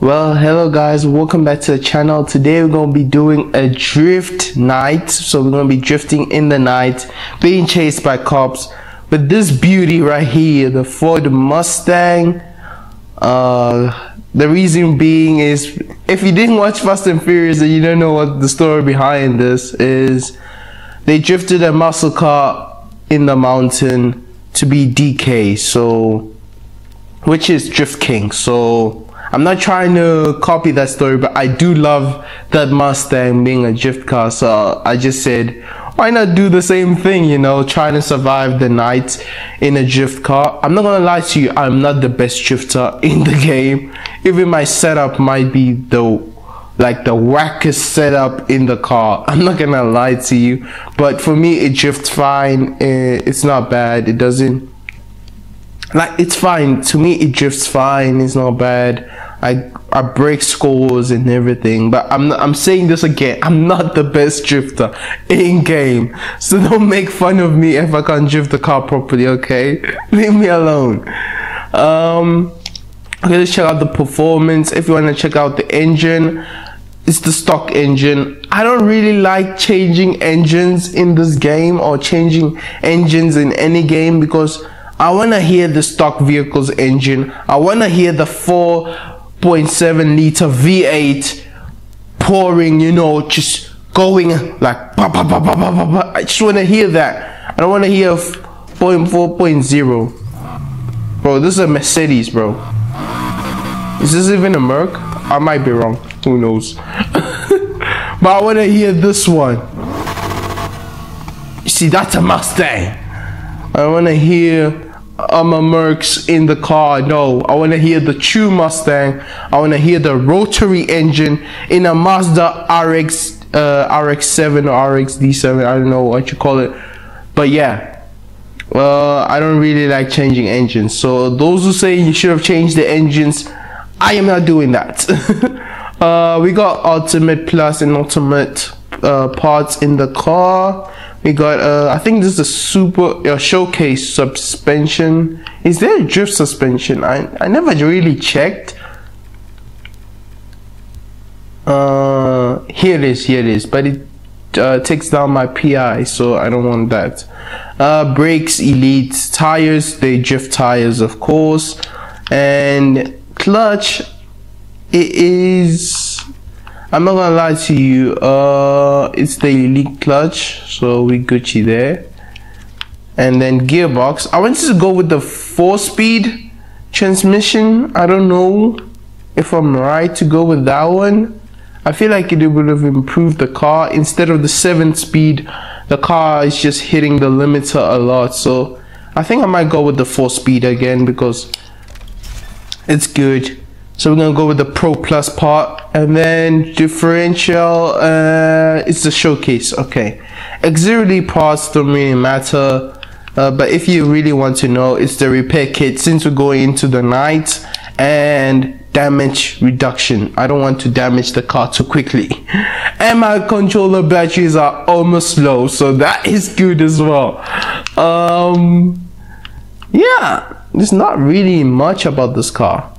Well, hello guys, welcome back to the channel. Today we're going to be doing a drift night. So we're going to be drifting in the night, being chased by cops. But this beauty right here, the Ford Mustang, uh, the reason being is if you didn't watch Fast and Furious and you don't know what the story behind this is, they drifted a muscle car in the mountain to be DK. So, which is Drift King. So I'm not trying to copy that story, but I do love that Mustang being a drift car. So I just said, why not do the same thing, you know, trying to survive the night in a drift car. I'm not gonna lie to you, I'm not the best drifter in the game. Even my setup might be the like the wackest setup in the car. I'm not gonna lie to you, but for me it drifts fine. Eh, it's not bad. It doesn't like it's fine to me. It drifts fine. It's not bad. I I break scores and everything, but I'm not, I'm saying this again. I'm not the best drifter in game, so don't make fun of me if I can't drift the car properly. Okay, leave me alone. Um, okay, let's check out the performance. If you want to check out the engine, it's the stock engine. I don't really like changing engines in this game or changing engines in any game because I want to hear the stock vehicle's engine. I want to hear the 4.7 liter V8 pouring, you know, just going like bah, bah, bah, bah, bah, bah, bah. I just want to hear that. I don't want to hear 4.0. Bro, this is a Mercedes, bro. Is this even a Merc? I might be wrong. Who knows? but I want to hear this one. You see, that's a Mustang. I want to hear um, a Mercs in the car. No, I want to hear the true Mustang. I want to hear the rotary engine in a Mazda RX, uh, RX-7 or RX-D7. I don't know what you call it. But yeah, uh, I don't really like changing engines. So those who say you should have changed the engines, I am not doing that. uh, we got Ultimate Plus and Ultimate uh, parts in the car. We got, uh, I think this is a super uh, showcase suspension. Is there a drift suspension? I, I never really checked. Uh, here it is, here it is, but it uh, takes down my PI, so I don't want that. Uh, brakes, elite, tires, they drift tires, of course, and clutch. It is I'm not gonna lie to you, uh, it's the elite clutch, so we Gucci there. And then gearbox, I wanted to go with the four speed transmission. I don't know if I'm right to go with that one. I feel like it would have improved the car instead of the seven speed. The car is just hitting the limiter a lot, so I think I might go with the four speed again because it's good. So we're gonna go with the Pro Plus part and then differential, uh, it's the showcase, okay. Auxiliary parts don't really matter, uh, but if you really want to know, it's the repair kit since we're going into the night and damage reduction. I don't want to damage the car too quickly. And my controller batteries are almost low, so that is good as well. Um, yeah, there's not really much about this car.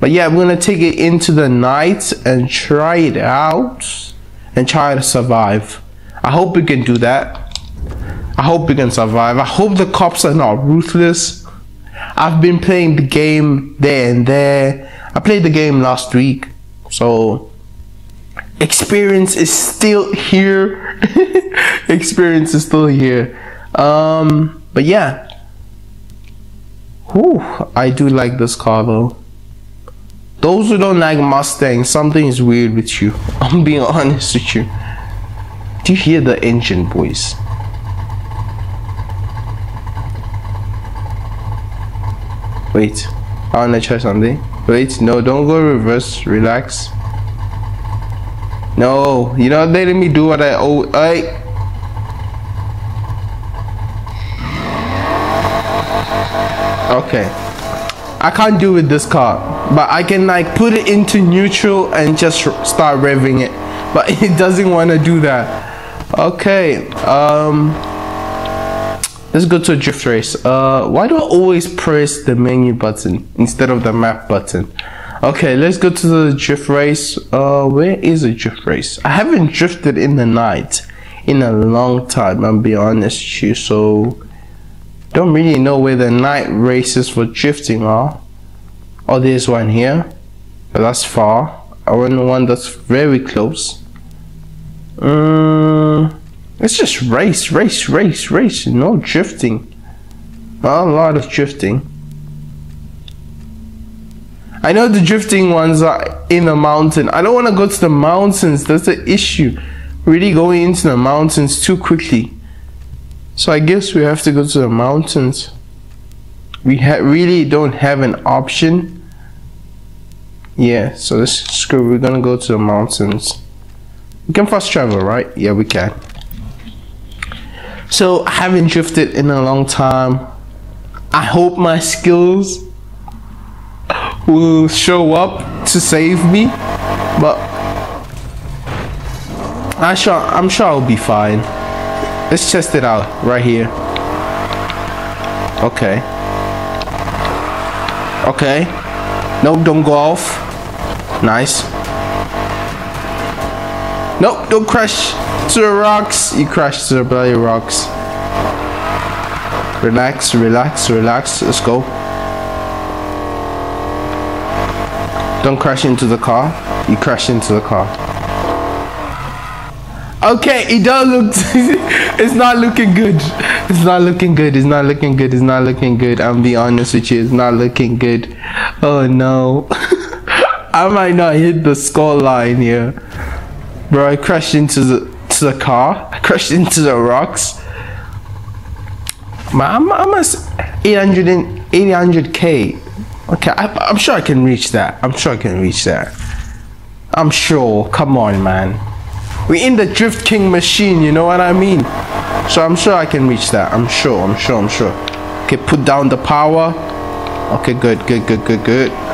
But yeah, we're gonna take it into the night and try it out and try to survive. I hope we can do that. I hope we can survive. I hope the cops are not ruthless. I've been playing the game there and there. I played the game last week, so experience is still here. experience is still here. Um, but yeah. Whew, I do like this car though. Those who don't like Mustangs, something is weird with you. I'm being honest with you. Do you hear the engine, boys? Wait, I wanna try something. Wait, no, don't go reverse. Relax. No, you're not letting me do what I oh I. Okay. I can't do with this car, but I can like put it into neutral and just start revving it. But it doesn't want to do that. Okay, um, let's go to a drift race. Uh, why do I always press the menu button instead of the map button? Okay, let's go to the drift race. Uh, where is the drift race? I haven't drifted in the night in a long time. I'll be honest you. So, don't really know where the night races for drifting are. Oh, there's one here, but that's far. I want the one that's very close. Um, let's just race, race, race, race. No drifting. Not a lot of drifting. I know the drifting ones are in the mountain. I don't want to go to the mountains. That's the issue. Really going into the mountains too quickly. So I guess we have to go to the mountains. We really don't have an option. Yeah, so let's screw. We're gonna go to the mountains. We can fast travel, right? Yeah, we can. So I haven't drifted in a long time. I hope my skills will show up to save me, but I sure I'm sure I'll be fine. Let's test it out right here. Okay. Okay. No, don't go off. Nice. Nope, don't crash to the rocks. You crash to the bloody rocks. Relax, relax, relax. Let's go. Don't crash into the car. You crash into the car. Okay, it does look. it's not looking good. It's not looking good. It's not looking good. It's not looking good. I'm be honest with you. It's not looking good. Oh no. I might not hit the score line here. Bro, I crashed into the to the car. I crashed into the rocks. Man, I'm, at 800 800k. Okay, I, am sure I can reach that. I'm sure I can reach that. I'm sure. Come on, man. We're in the Drift King machine, you know what I mean? So I'm sure I can reach that. I'm sure. I'm sure. I'm sure. Okay, put down the power. Okay, good, good, good, good, good.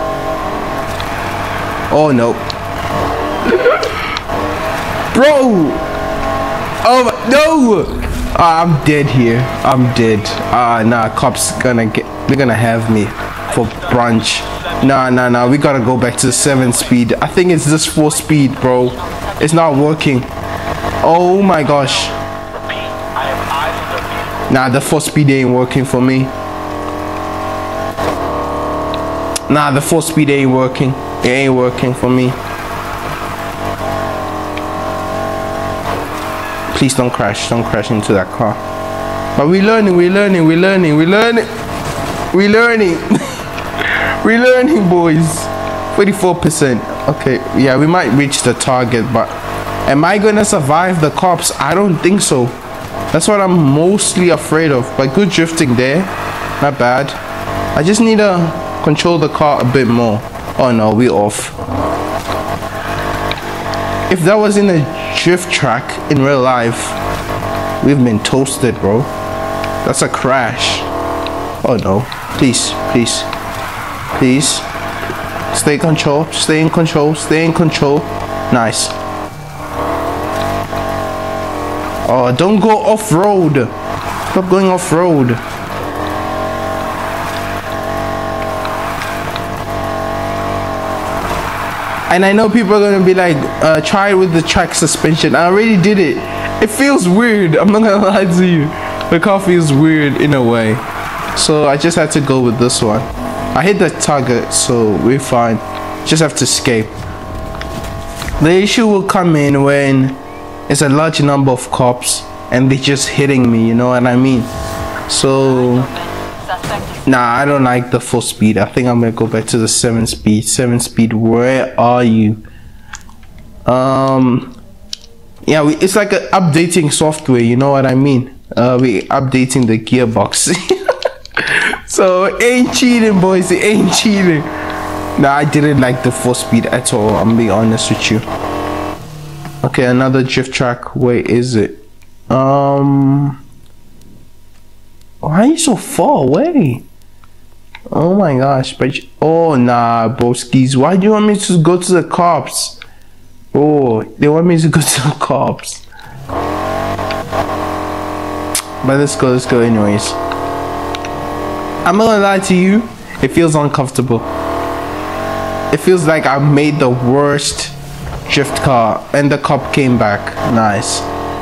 Oh no. Bro! Oh no! Uh, I'm dead here. I'm dead. Ah, uh, nah, cops gonna get. They're gonna have me for brunch. Nah, nah, nah. We gotta go back to the seven speed. I think it's just four speed, bro. It's not working. Oh my gosh. Nah, the four speed ain't working for me. Nah, the four speed ain't working. It ain't working for me. Please don't crash. Don't crash into that car. But we're learning, we're learning, we're learning, we're learning. We're learning. we're learning, boys. 44%. Okay, yeah, we might reach the target, but am I gonna survive the cops? I don't think so. That's what I'm mostly afraid of. But good drifting there. Not bad. I just need to control the car a bit more. Oh no, we off. If that was in a drift track in real life, we've been toasted, bro. That's a crash. Oh no. Please, please, please. Stay in control, stay in control, stay in control. Nice. Oh, don't go off-road. Stop going off-road. And I know people are gonna be like, uh, try it with the track suspension. I already did it. It feels weird. I'm not gonna lie to you. The car feels weird in a way. So I just had to go with this one. I hit the target, so we're fine. Just have to escape. The issue will come in when it's a large number of cops and they're just hitting me, you know what I mean? So Nah, I don't like the full speed. I think I'm gonna go back to the seven speed. Seven speed, where are you? Um, yeah, we, it's like a updating software. You know what I mean? Uh, we updating the gearbox. so ain't cheating, boys. It ain't cheating. Nah, I didn't like the full speed at all. I'm being honest with you. Okay, another drift track. Where is it? Um. Why are you so far away? Oh my gosh, but oh nah, broskies. Why do you want me to go to the cops? Oh, they want me to go to the cops. But let's go, let's go anyways. I'm not gonna lie to you, it feels uncomfortable. It feels like I made the worst drift car and the cop came back. Nice.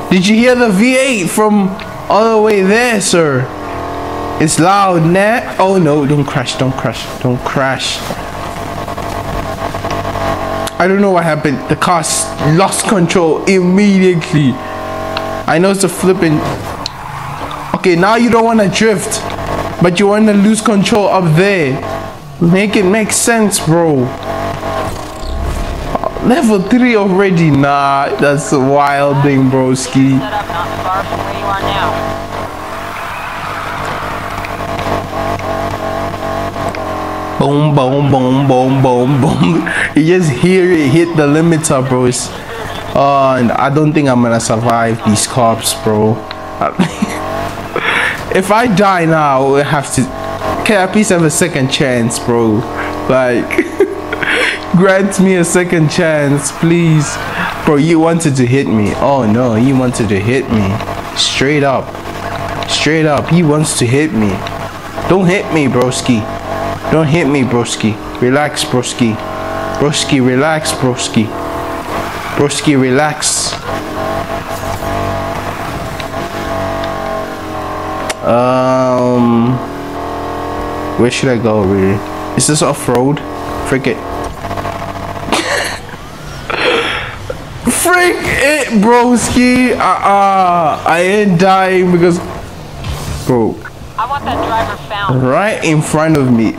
Did you hear the V8 from all the way there, sir? It's loud, nah. Oh no, don't crash, don't crash, don't crash. I don't know what happened. The car lost control immediately. I know it's a flipping. Okay, now you don't want to drift, but you want to lose control up there. Make it make sense, bro. Level 3 already? Nah, that's a wild thing, broski. Boom, boom, boom, boom, boom, boom. You just hear it hit the limiter, bros. Uh, and I don't think I'm gonna survive these cops, bro. if I die now, I have to. Can I please have a second chance, bro? Like, grant me a second chance, please. Bro, you wanted to hit me. Oh no, you wanted to hit me. Straight up. Straight up, he wants to hit me. Don't hit me, broski. Don't hit me, broski. Relax, broski. Broski, relax, broski. Broski, relax. Um, where should I go, really? Is this off-road? Frick it. Frick it, broski. Uh-uh. I ain't dying because... Bro. I want that driver found. Right in front of me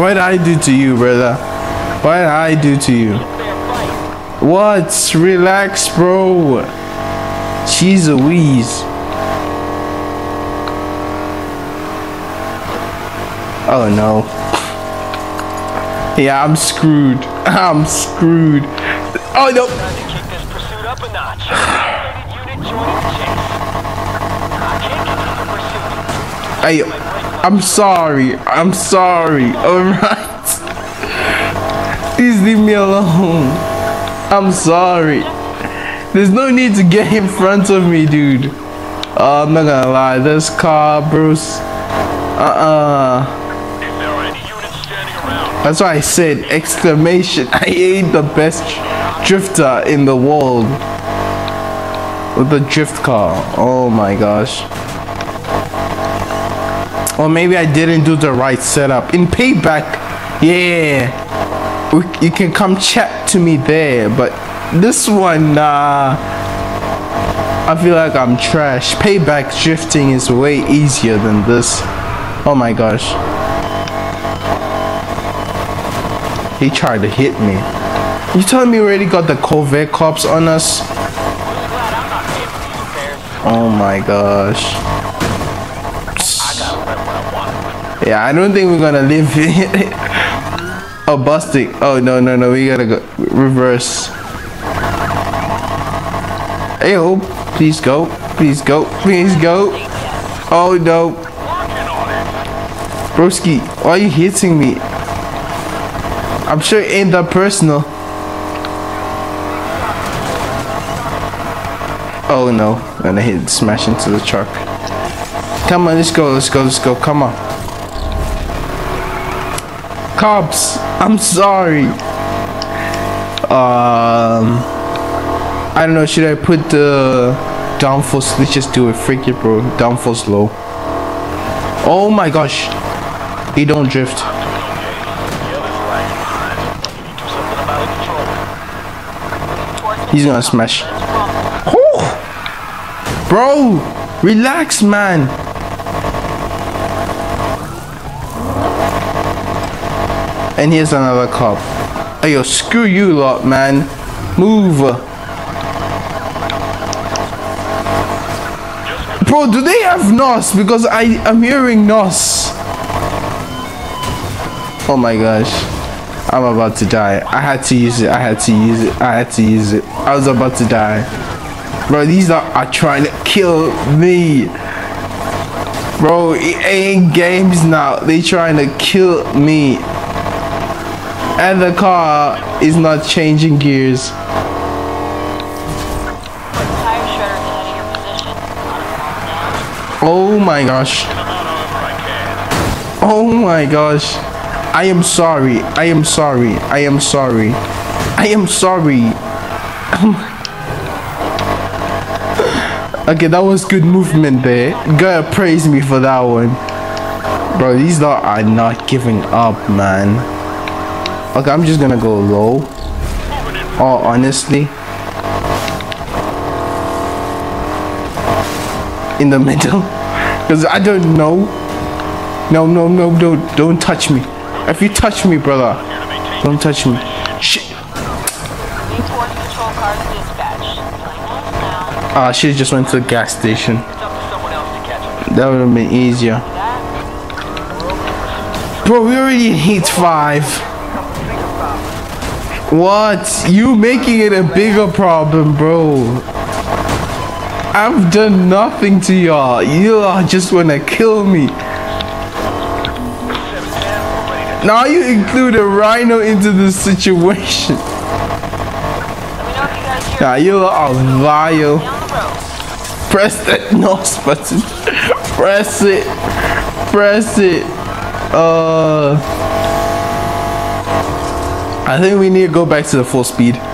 What did I do to you, brother? What did I do to you? What? Relax, bro. She's a wheeze. Oh no. Yeah, I'm screwed. I'm screwed. Oh no. Hey, I'm sorry. I'm sorry. Alright. Please leave me alone. I'm sorry. There's no need to get in front of me, dude. Uh, I'm not gonna lie. This car, Bruce. Uh-uh. That's why I said exclamation. I ain't the best drifter in the world. With the drift car. Oh my gosh. Or maybe I didn't do the right setup. In payback, yeah, you can come chat to me there. But this one, nah, I feel like I'm trash. Payback drifting is way easier than this. Oh my gosh. He tried to hit me. You telling me we already got the Corvette cops on us? Oh my gosh. Yeah, I don't think we're gonna live here. oh, busting. Oh, no, no, no. We gotta go reverse. Hey, oh, please go. Please go. Please go. Oh, no. Broski, why are you hitting me? I'm sure it ain't that personal. Oh no, and gonna hit smash into the truck. Come on, let's go, let's go, let's go, come on. Cops, I'm sorry. Um, I don't know. Should I put the downforce? Let's just do it. Freak it, bro. Downforce low. Oh my gosh. He don't drift. He's gonna smash. Bro, relax, man. And here's another cop. Hey, yo, screw you lot, man. Move. Bro, do they have NOS? Because I am hearing NOS. Oh my gosh. I'm about to die. I had to use it. I had to use it. I had to use it. I was about to die. Bro, these are, are trying to kill me. Bro, it ain't games now. They trying to kill me. And the car is not changing gears. Oh my gosh. Oh my gosh. I am sorry. I am sorry. I am sorry. I am sorry. okay, that was good movement there. Gotta praise me for that one. Bro, these lot are not giving up, man. Okay, I'm just gonna go low. Oh, honestly. in the middle because I don't know. No, no, no, don't, don't touch me. If you touch me, brother, don't touch me. Shit. Ah, uh, she just went to the gas station. That would have been easier. Bro, we already hit five. What? You making it a bigger problem, bro. I've done nothing to y'all. You all just wanna kill me. Now you include a rhino into the situation. Now you are vile. Press that NOS button. Press it. Press it. Uh I think we need to go back to the full speed.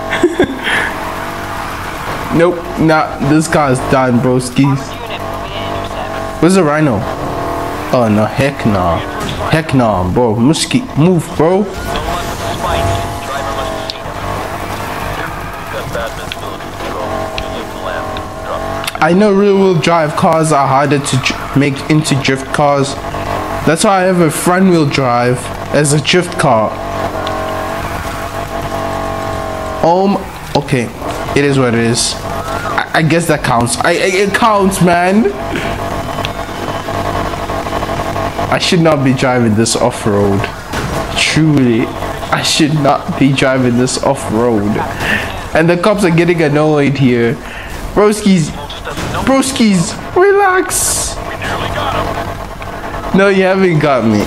Nope, nah, this car's done, broskies. Where's the rhino? Oh no, heck no. Nah. Heck no, nah, bro. Musky, move, bro. I know rear wheel drive cars are harder to make into drift cars. That's why I have a front wheel drive as a drift car. Um, okay, it is what it is. I guess that counts. I, I, it counts, man. I should not be driving this off-road. Truly, I should not be driving this off-road. And the cops are getting annoyed here. Broskies, broskies, relax. No, you haven't got me.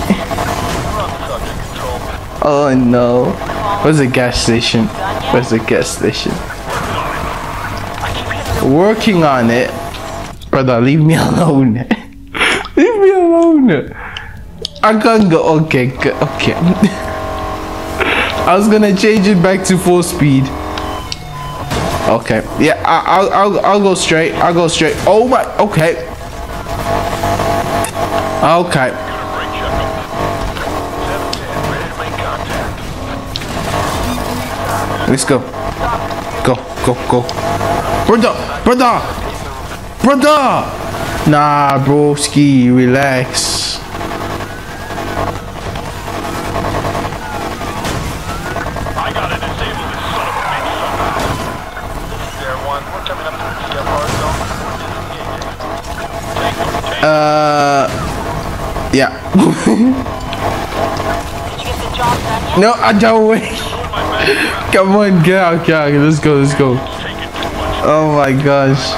Oh no. Where's the gas station? Where's the gas station? working on it. Brother, leave me alone. leave me alone. I can't go. Okay, okay. I was gonna change it back to full speed. Okay. Yeah, I, will I'll I'll go straight. I'll go straight. Oh my. Okay. Okay. Let's go. Go, go, go. Brother, brother, brother. Nah, broski, relax. Uh, yeah. no, I don't wait. Come on, get out, get out. Let's go, let's go. Oh my gosh.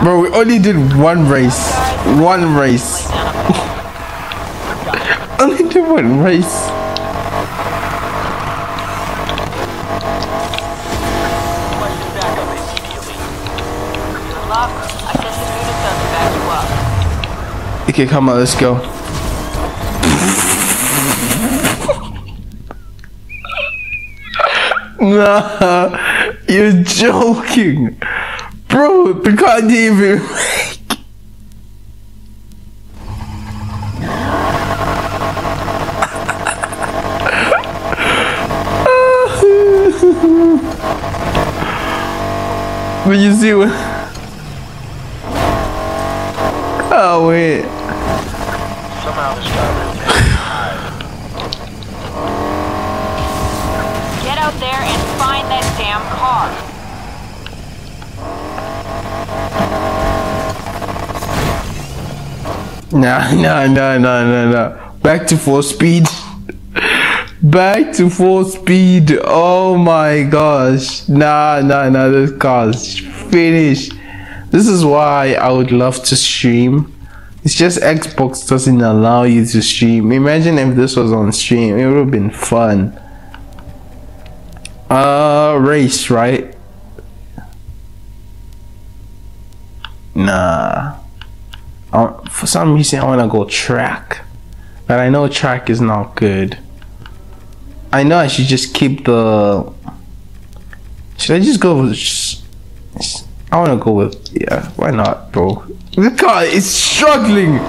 Bro, we only did one race. One race. only did one race. Okay, come on, let's go. Nah. You're joking. Bro, the car didn't even make. but you see what? Oh wait. Nah, nah, nah, nah, nah, nah. Back to full speed. Back to full speed. Oh my gosh. Nah, nah, nah. This car's finished. This is why I would love to stream. It's just Xbox doesn't allow you to stream. Imagine if this was on stream. It would have been fun. Uh, race, right? Nah. For some reason, I want to go track. But I know track is not good. I know I should just keep the. Should I just go with. I want to go with. Yeah, why not, bro? The car is struggling!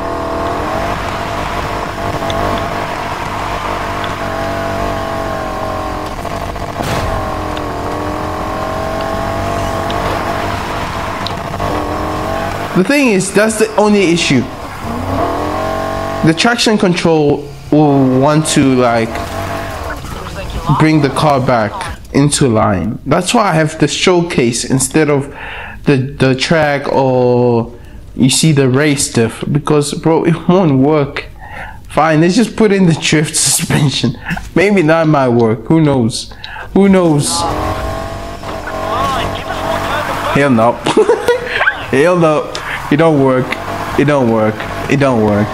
The thing is, that's the only issue. The traction control will want to like bring the car back into line. That's why I have the showcase instead of the the track or you see the race stuff because bro it won't work. Fine, let's just put in the drift suspension. Maybe that might work. Who knows? Who knows? Hell no. Hell no. It don't work. It don't work. It don't work.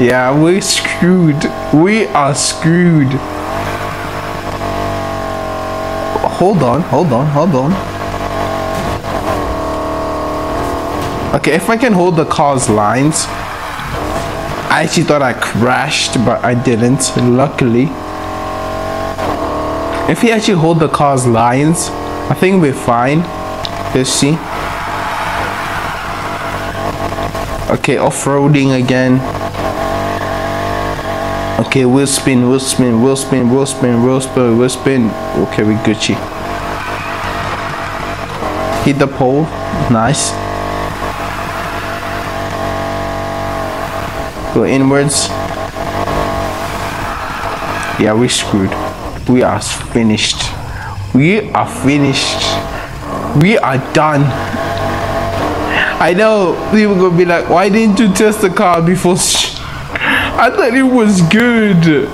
Yeah, we're screwed. We are screwed. Hold on, hold on, hold on. Okay, if I can hold the car's lines. I actually thought I crashed, but I didn't, luckily. If he actually hold the car's lines, I think we're fine. Let's see. Okay, off-roading again. Okay, we'll spin, we'll spin, we'll spin, we'll spin, wheel spin, wheel spin. Okay, we Gucci. Hit the pole. Nice. Go inwards. Yeah, we screwed. We are finished. We are finished. We are done. I know people gonna be like, why didn't you test the car before? I thought it was good.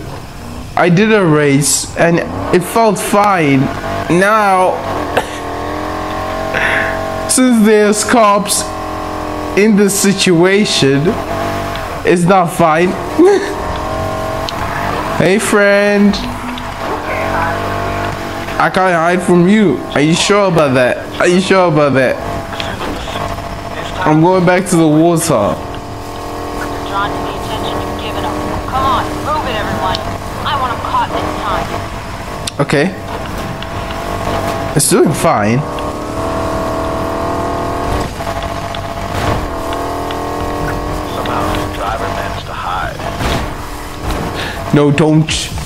I did a race and it felt fine. Now, since there's cops in the situation, it's not fine. hey, friend. I can't hide from you. Are you sure about that? Are you sure about that? I'm going back to the water. Drawn to the attention you've given. Come on, move it, everyone. I want him caught this time. Okay. It's doing fine. Somehow the driver managed to hide. No, don't.